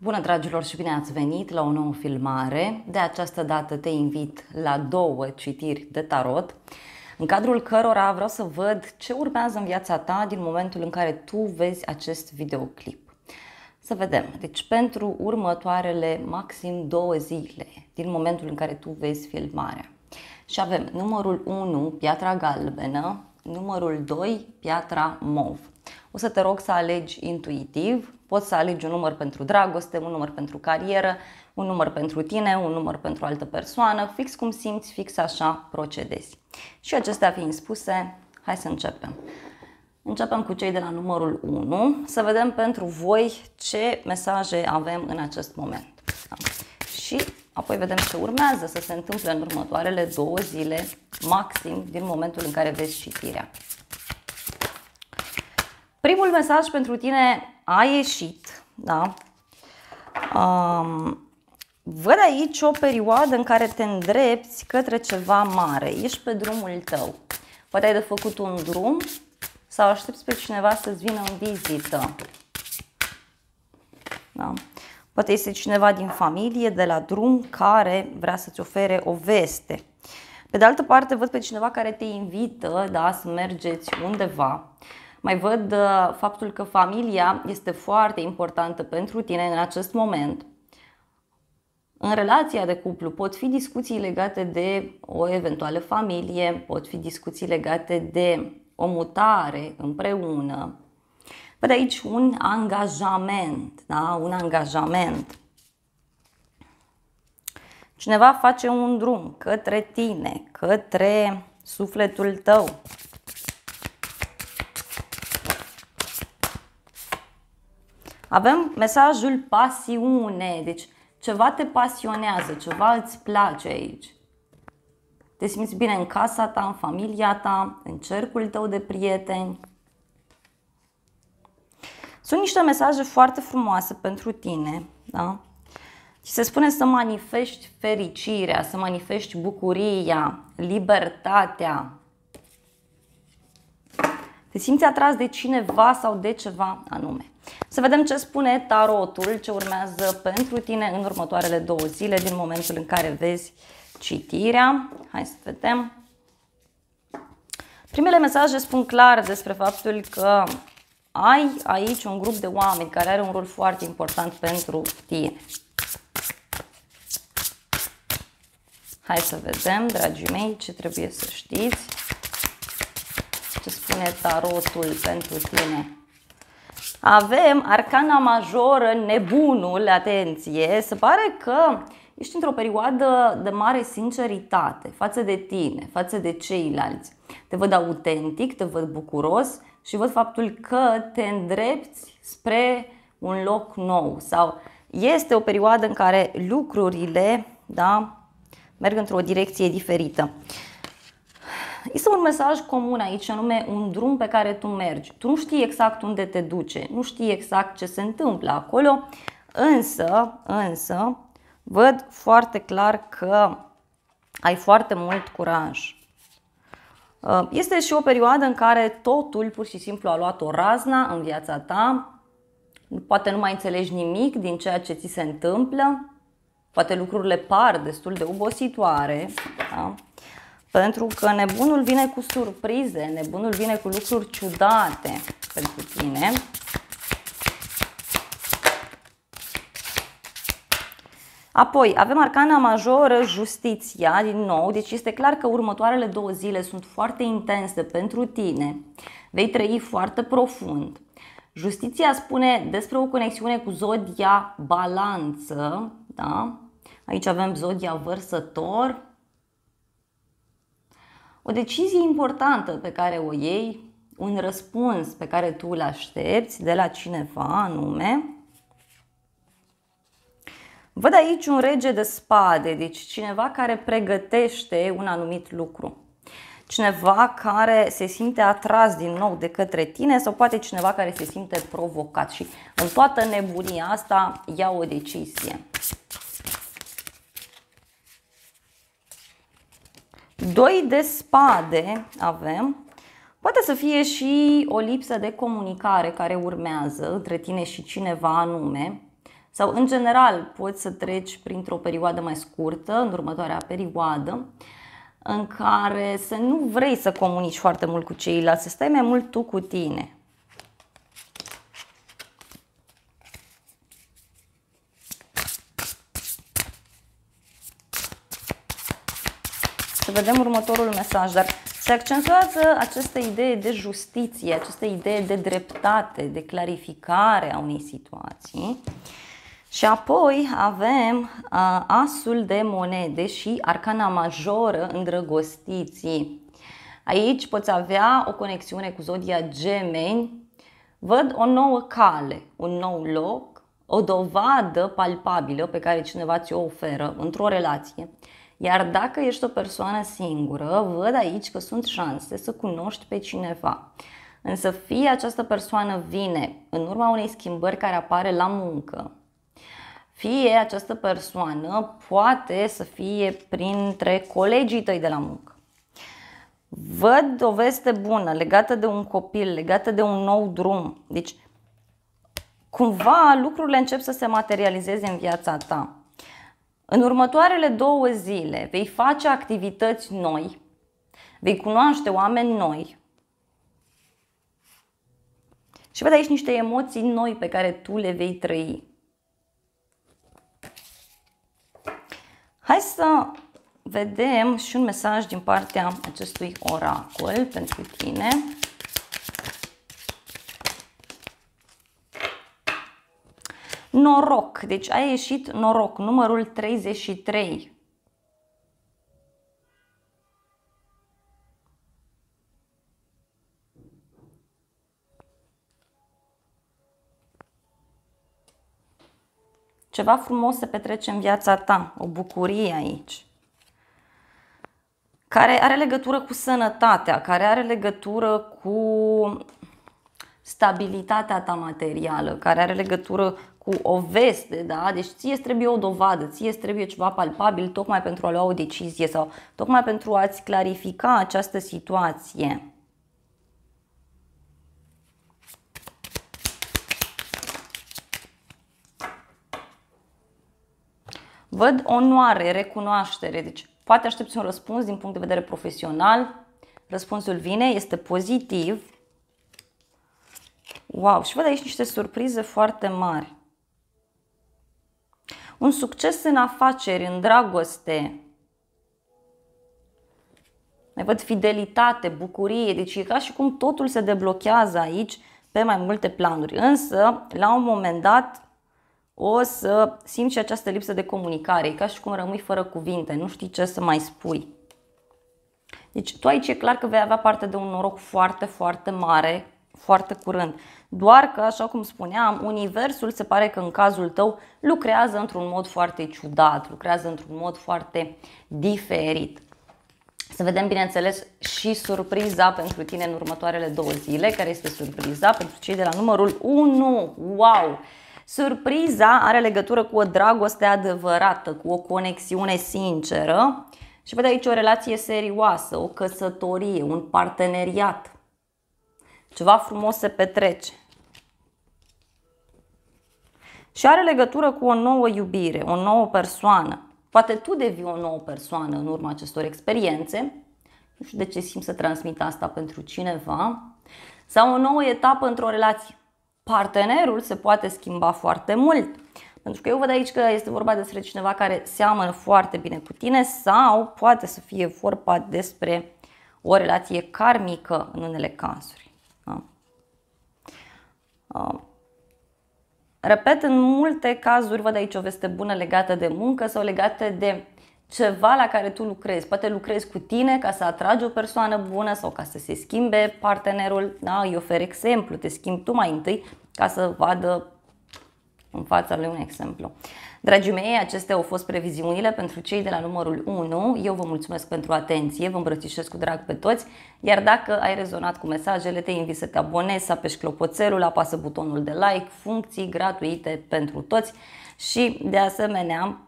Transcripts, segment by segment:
Bună dragilor și bine ați venit la o nouă filmare. De această dată te invit la două citiri de tarot, în cadrul cărora vreau să văd ce urmează în viața ta din momentul în care tu vezi acest videoclip. Să vedem. Deci pentru următoarele maxim două zile, din momentul în care tu vezi filmarea. Și avem numărul 1, piatra galbenă, numărul 2, piatra mov. O să te rog să alegi intuitiv, poți să alegi un număr pentru dragoste, un număr pentru carieră, un număr pentru tine, un număr pentru altă persoană, fix cum simți, fix așa procedezi. Și acestea fiind spuse, hai să începem. Începem cu cei de la numărul 1, să vedem pentru voi ce mesaje avem în acest moment. Da. Și apoi vedem ce urmează să se întâmple în următoarele două zile, maxim, din momentul în care vezi citirea. Primul mesaj pentru tine a ieșit, da? Um, văd aici o perioadă în care te îndrepți către ceva mare, ești pe drumul tău. Poate ai de făcut un drum sau aștepți pe cineva să-ți vină în vizită. Da? Poate este cineva din familie, de la drum, care vrea să-ți ofere o veste. Pe de altă parte, văd pe cineva care te invită da, să mergeți undeva mai văd uh, faptul că familia este foarte importantă pentru tine în acest moment. În relația de cuplu pot fi discuții legate de o eventuală familie, pot fi discuții legate de o mutare împreună. Văd aici un angajament, da? un angajament. Cineva face un drum către tine, către sufletul tău. Avem mesajul pasiune, deci ceva te pasionează, ceva îți place aici. Te simți bine în casa ta, în familia ta, în cercul tău de prieteni. Sunt niște mesaje foarte frumoase pentru tine, da? Și se spune să manifesti fericirea, să manifesti bucuria, libertatea. Te simți atras de cineva sau de ceva anume. Să vedem ce spune tarotul, ce urmează pentru tine în următoarele două zile, din momentul în care vezi citirea. Hai să vedem. Primele mesaje spun clar despre faptul că ai aici un grup de oameni care are un rol foarte important pentru tine. Hai să vedem, dragii mei, ce trebuie să știți. Ce spune tarotul pentru tine avem arcana majoră, nebunul, atenție, se pare că ești într-o perioadă de mare sinceritate față de tine, față de ceilalți. Te văd autentic, te văd bucuros și văd faptul că te îndrepți spre un loc nou sau este o perioadă în care lucrurile da, merg într-o direcție diferită. Este un mesaj comun aici, anume un drum pe care tu mergi. Tu nu știi exact unde te duce, nu știi exact ce se întâmplă acolo, însă, însă, văd foarte clar că ai foarte mult curaj. Uh, este și o perioadă în care totul pur și simplu a luat o razna în viața ta, poate nu mai înțelegi nimic din ceea ce ți se întâmplă, poate lucrurile par destul de obositoare, da? Pentru că nebunul vine cu surprize, nebunul vine cu lucruri ciudate pentru tine. Apoi, avem arcana majoră, justiția, din nou, deci este clar că următoarele două zile sunt foarte intense pentru tine. Vei trăi foarte profund. Justiția spune despre o conexiune cu zodia balanță, da? Aici avem zodia vărsător, o decizie importantă pe care o iei, un răspuns pe care tu îl aștepți de la cineva anume. Văd aici un rege de spade, deci cineva care pregătește un anumit lucru. Cineva care se simte atras din nou de către tine sau poate cineva care se simte provocat și în toată nebunia asta ia o decizie. Doi de spade avem. Poate să fie și o lipsă de comunicare care urmează între tine și cineva anume sau în general poți să treci printr-o perioadă mai scurtă, în următoarea perioadă, în care să nu vrei să comunici foarte mult cu ceilalți, să stai mai mult tu cu tine. Vedem următorul mesaj, dar se accentuează această idee de justiție, această idee de dreptate, de clarificare a unei situații. Și apoi avem uh, asul de monede și arcana majoră îndrăgostiții. Aici poți avea o conexiune cu zodia gemeni. Văd o nouă cale, un nou loc, o dovadă palpabilă pe care cineva ți-o oferă într-o relație. Iar dacă ești o persoană singură, văd aici că sunt șanse să cunoști pe cineva. Însă fie această persoană vine în urma unei schimbări care apare la muncă, fie această persoană poate să fie printre colegii tăi de la muncă. Văd o veste bună legată de un copil, legată de un nou drum. Deci, cumva lucrurile încep să se materializeze în viața ta. În următoarele două zile vei face activități noi, vei cunoaște oameni noi și văd aici niște emoții noi pe care tu le vei trăi. Hai să vedem și un mesaj din partea acestui oracol pentru tine. Noroc, deci a ieșit noroc, numărul 33. Ceva frumos se petrece în viața ta, o bucurie aici, care are legătură cu sănătatea, care are legătură cu stabilitatea ta materială, care are legătură cu o veste, da? Deci ție îți trebuie o dovadă, ție îți trebuie ceva palpabil tocmai pentru a lua o decizie sau tocmai pentru a-ți clarifica această situație. Văd onoare, recunoaștere, deci poate aștepți un răspuns din punct de vedere profesional, răspunsul vine, este pozitiv. Wow, și văd aici niște surprize foarte mari. Un succes în afaceri, în dragoste. Mai văd fidelitate, bucurie, deci e ca și cum totul se deblochează aici pe mai multe planuri. Însă, la un moment dat, o să simți și această lipsă de comunicare. E ca și cum rămâi fără cuvinte, nu știi ce să mai spui. Deci tu aici e clar că vei avea parte de un noroc foarte, foarte mare, foarte curând. Doar că, așa cum spuneam, universul se pare că în cazul tău lucrează într-un mod foarte ciudat, lucrează într-un mod foarte diferit. Să vedem, bineînțeles, și surpriza pentru tine în următoarele două zile. Care este surpriza pentru cei de la numărul 1? Wow! Surpriza are legătură cu o dragoste adevărată, cu o conexiune sinceră și vede aici o relație serioasă, o căsătorie, un parteneriat. Ceva frumos se petrece. Și are legătură cu o nouă iubire, o nouă persoană. Poate tu devii o nouă persoană în urma acestor experiențe. Nu știu de ce simt să transmit asta pentru cineva. Sau o nouă etapă într-o relație partenerul se poate schimba foarte mult. Pentru că eu văd aici că este vorba despre cineva care seamănă foarte bine cu tine sau poate să fie vorba despre o relație karmică în unele cazuri. Da? Uh, repet, în multe cazuri văd aici o veste bună legată de muncă sau legată de ceva la care tu lucrezi. Poate lucrezi cu tine ca să atragi o persoană bună sau ca să se schimbe partenerul. Da? Îi ofer exemplu, te schimbi tu mai întâi ca să vadă în fața lui un exemplu. Dragii mei, acestea au fost previziunile pentru cei de la numărul 1. Eu vă mulțumesc pentru atenție, vă îmbrățișez cu drag pe toți, iar dacă ai rezonat cu mesajele, te invit să te abonezi, să apeși clopoțelul, apasă butonul de like, funcții gratuite pentru toți și, de asemenea,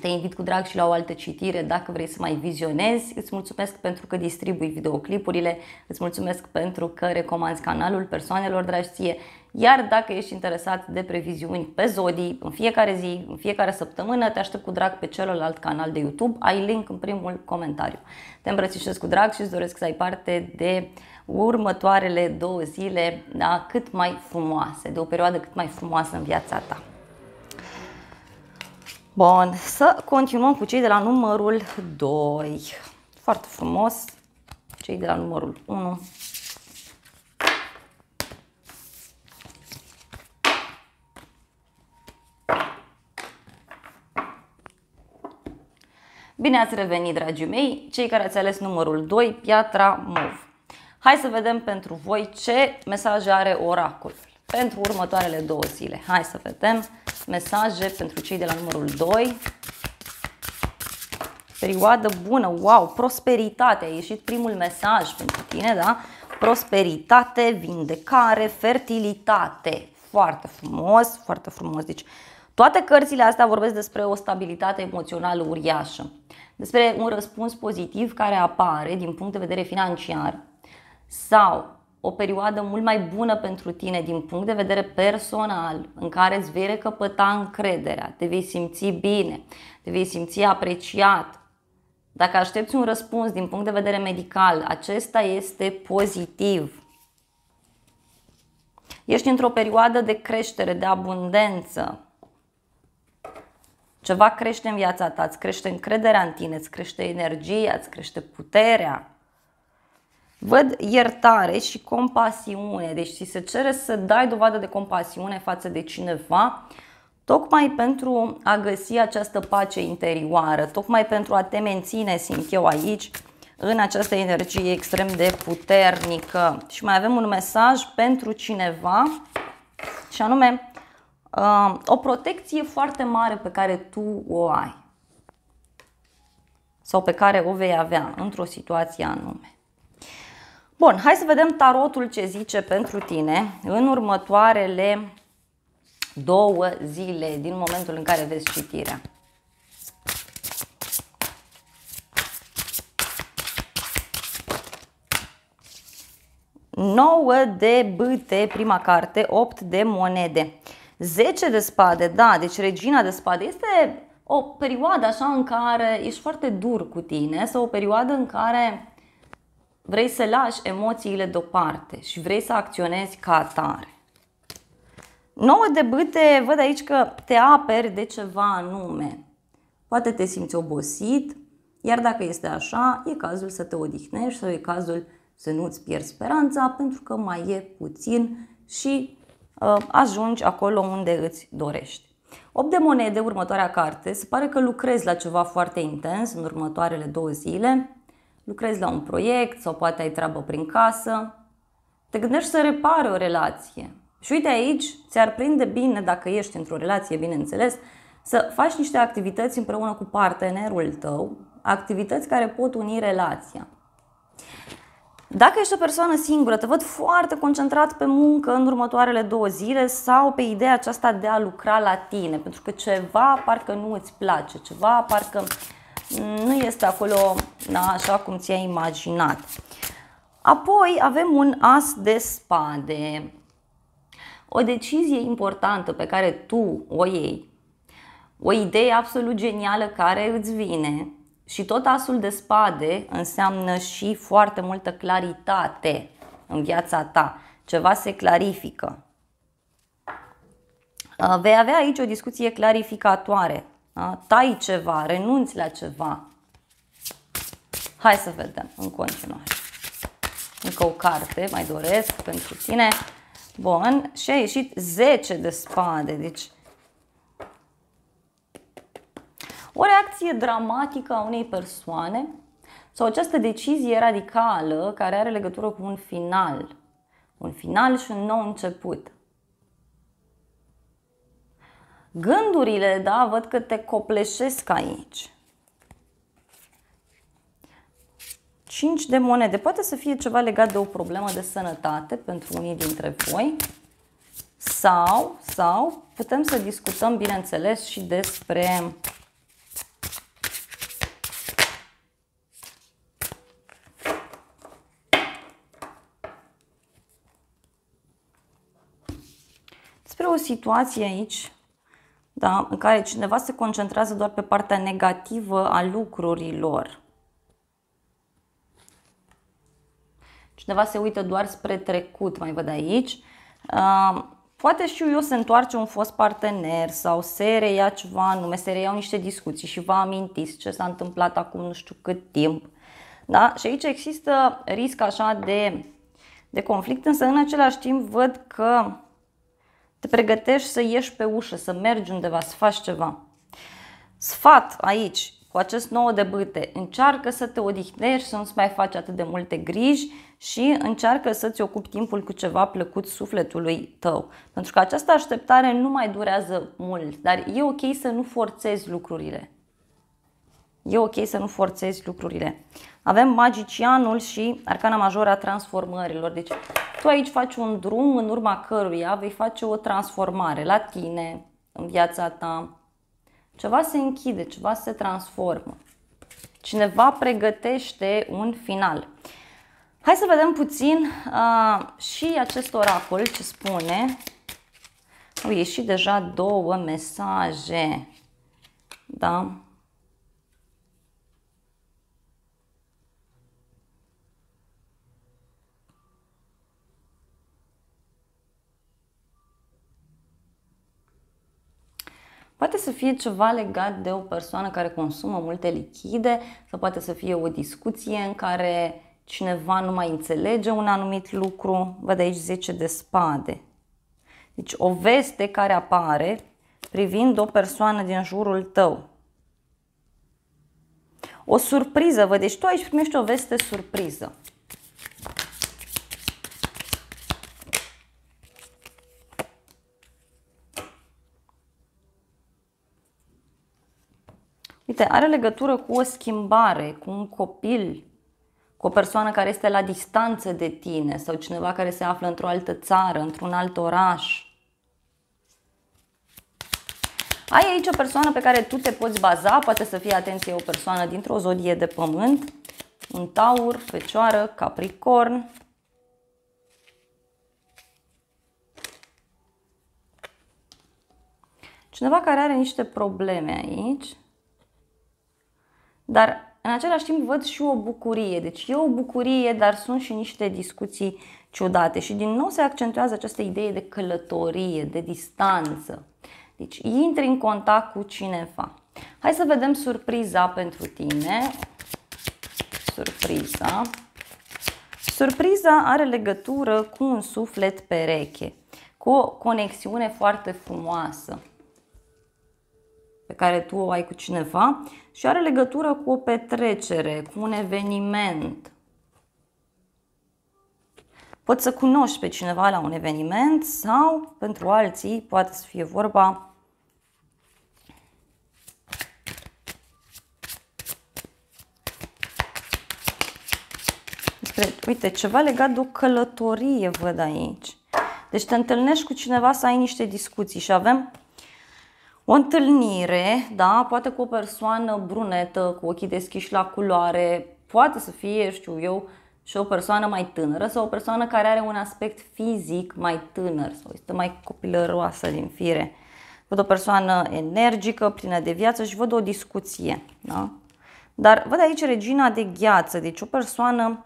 te invit cu drag și la o altă citire dacă vrei să mai vizionezi. Îți mulțumesc pentru că distribui videoclipurile, îți mulțumesc pentru că recomanzi canalul persoanelor dragi ție. Iar dacă ești interesat de previziuni pe zodii, în fiecare zi, în fiecare săptămână, te aștept cu drag pe celălalt canal de YouTube. Ai link în primul comentariu. Te îmbrățișez cu drag și îți doresc să ai parte de următoarele două zile da, cât mai frumoase, de o perioadă cât mai frumoasă în viața ta. Bun, să continuăm cu cei de la numărul 2. Foarte frumos. Cei de la numărul 1. Bine ați revenit, dragii mei, cei care ați ales numărul 2, piatra mov. Hai să vedem pentru voi ce mesaje are oracolul pentru următoarele două zile. Hai să vedem mesaje pentru cei de la numărul 2. Perioadă bună, wow, prosperitate, a ieșit primul mesaj pentru tine, da? Prosperitate, vindecare, fertilitate. Foarte frumos, foarte frumos. Deci, toate cărțile astea vorbesc despre o stabilitate emoțională uriașă, despre un răspuns pozitiv care apare din punct de vedere financiar sau o perioadă mult mai bună pentru tine din punct de vedere personal, în care îți vei recăpăta încrederea, te vei simți bine, te vei simți apreciat. Dacă aștepți un răspuns din punct de vedere medical, acesta este pozitiv. Ești într-o perioadă de creștere, de abundență. Ceva crește în viața ta, îți crește încrederea în tine, îți crește energia, îți crește puterea. Văd iertare și compasiune, deci ți se cere să dai dovadă de compasiune față de cineva, tocmai pentru a găsi această pace interioară, tocmai pentru a te menține, simt eu aici, în această energie extrem de puternică. Și mai avem un mesaj pentru cineva, și anume uh, o protecție foarte mare pe care tu o ai sau pe care o vei avea într-o situație anume. Bun, hai să vedem tarotul ce zice pentru tine în următoarele două zile din momentul în care vezi citirea. Nouă de bâte, prima carte, 8 de monede. 10 de spade, da, deci regina de spade este o perioadă așa în care ești foarte dur cu tine sau o perioadă în care vrei să lași emoțiile deoparte și vrei să acționezi ca atare. Nouă de bâte, văd aici că te aperi de ceva anume. Poate te simți obosit, iar dacă este așa, e cazul să te odihnești sau e cazul să nu-ți pierzi speranța pentru că mai e puțin și uh, ajungi acolo unde îți dorești. 8 de monede, următoarea carte, se pare că lucrezi la ceva foarte intens în următoarele două zile lucrezi la un proiect sau poate ai treabă prin casă, te gândești să repare o relație. Și uite aici, ți-ar prinde bine, dacă ești într-o relație, bineînțeles, să faci niște activități împreună cu partenerul tău, activități care pot uni relația. Dacă ești o persoană singură, te văd foarte concentrat pe muncă în următoarele două zile sau pe ideea aceasta de a lucra la tine, pentru că ceva parcă nu îți place, ceva parcă nu este acolo da, așa cum ți-ai imaginat. Apoi avem un as de spade. O decizie importantă pe care tu o iei, o idee absolut genială care îți vine și tot asul de spade înseamnă și foarte multă claritate în viața ta. Ceva se clarifică. Vei avea aici o discuție clarificatoare da? Tai ceva, renunți la ceva. Hai să vedem în continuare. Încă o carte mai doresc pentru tine. Bun, și a ieșit 10 de spade, deci o reacție dramatică a unei persoane sau această decizie radicală care are legătură cu un final. Un final și un nou început. Gândurile, da, văd că te copleșesc aici. 5 de monede. Poate să fie ceva legat de o problemă de sănătate pentru unii dintre voi. Sau, sau putem să discutăm, bineînțeles, și despre situație aici da, în care cineva se concentrează doar pe partea negativă a lucrurilor. Cineva se uită doar spre trecut, mai văd aici. Uh, poate și eu se întoarce un fost partener sau se reia ceva anume, se reiau niște discuții și vă amintiți ce s-a întâmplat acum nu știu cât timp. Da? Și aici există risc așa de, de conflict, însă în același timp văd că te pregătești să ieși pe ușă, să mergi undeva, să faci ceva. Sfat aici, cu acest nou de bâte, încearcă să te odihnești, să nu-ți mai faci atât de multe griji și încearcă să-ți ocupi timpul cu ceva plăcut sufletului tău. Pentru că această așteptare nu mai durează mult, dar e ok să nu forțezi lucrurile. E ok să nu forțezi lucrurile. Avem magicianul și arcana majoră a transformărilor. Deci tu aici faci un drum în urma căruia vei face o transformare la tine, în viața ta. Ceva se închide, ceva se transformă. Cineva pregătește un final. Hai să vedem puțin uh, și acest oracol ce spune. Au ieșit deja două mesaje. Da? Poate să fie ceva legat de o persoană care consumă multe lichide sau poate să fie o discuție în care cineva nu mai înțelege un anumit lucru. Văd aici 10 de spade. Deci o veste care apare privind o persoană din jurul tău. O surpriză, văd, deci tu aici primești o veste surpriză. Uite, are legătură cu o schimbare, cu un copil, cu o persoană care este la distanță de tine sau cineva care se află într-o altă țară, într-un alt oraș. Ai aici o persoană pe care tu te poți baza, poate să fie, atenție, o persoană dintr-o zodie de pământ, un taur, fecioară, capricorn. Cineva care are niște probleme aici. Dar în același timp văd și o bucurie. Deci e o bucurie, dar sunt și niște discuții ciudate. Și din nou se accentuează această idee de călătorie, de distanță. Deci intri în contact cu cineva. Hai să vedem surpriza pentru tine. Surpriza. Surpriza are legătură cu un suflet pereche, cu o conexiune foarte frumoasă pe care tu o ai cu cineva și are legătură cu o petrecere, cu un eveniment. Poți să cunoști pe cineva la un eveniment sau pentru alții poate să fie vorba despre, uite, ceva legat de o călătorie văd aici. Deci te întâlnești cu cineva să ai niște discuții și avem o întâlnire, da, poate cu o persoană brunetă, cu ochii deschiși la culoare, poate să fie, știu eu, și o persoană mai tânără sau o persoană care are un aspect fizic mai tânăr sau este mai copilăroasă din fire. Văd o persoană energică, plină de viață și văd o discuție. Da? Dar văd aici regina de gheață, deci o persoană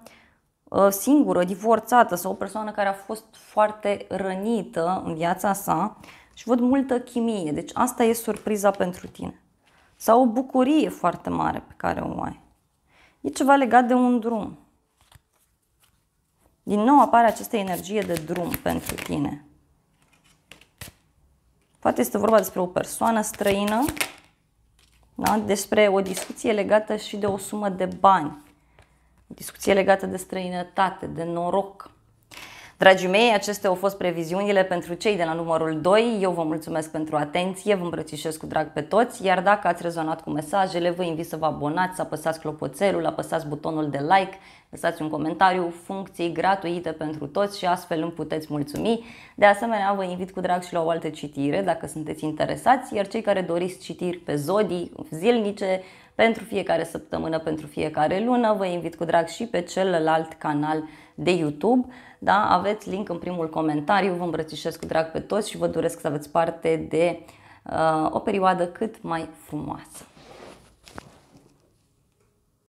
uh, singură, divorțată sau o persoană care a fost foarte rănită în viața sa și văd multă chimie. Deci asta e surpriza pentru tine. Sau o bucurie foarte mare pe care o ai. E ceva legat de un drum. Din nou apare această energie de drum pentru tine. Poate este vorba despre o persoană străină, da? despre o discuție legată și de o sumă de bani, o discuție legată de străinătate, de noroc. Dragii mei, acestea au fost previziunile pentru cei de la numărul 2. Eu vă mulțumesc pentru atenție, vă îmbrățișez cu drag pe toți, iar dacă ați rezonat cu mesajele, vă invit să vă abonați, să apăsați clopoțelul, apăsați butonul de like, lăsați un comentariu, funcții gratuite pentru toți și astfel îmi puteți mulțumi. De asemenea, vă invit cu drag și la o altă citire, dacă sunteți interesați, iar cei care doriți citiri pe zodii zilnice, pentru fiecare săptămână, pentru fiecare lună. Vă invit cu drag și pe celălalt canal de YouTube. Da? Aveți link în primul comentariu, vă îmbrățișez cu drag pe toți și vă doresc să aveți parte de uh, o perioadă cât mai frumoasă.